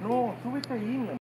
No, súbete ahí,